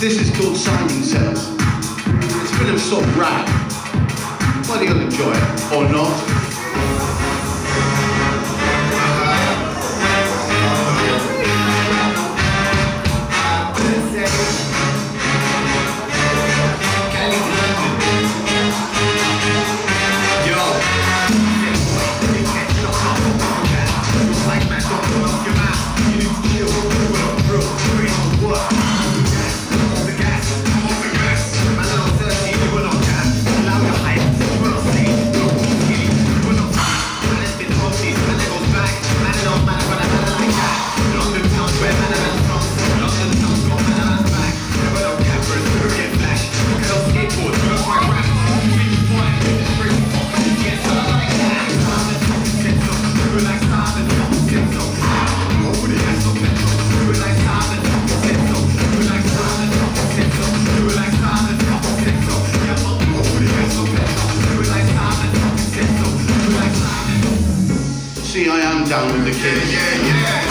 This is called Simon Says. It's a bit of sort of rap. Well, you'll enjoy it, or not. See, I am down with the kids.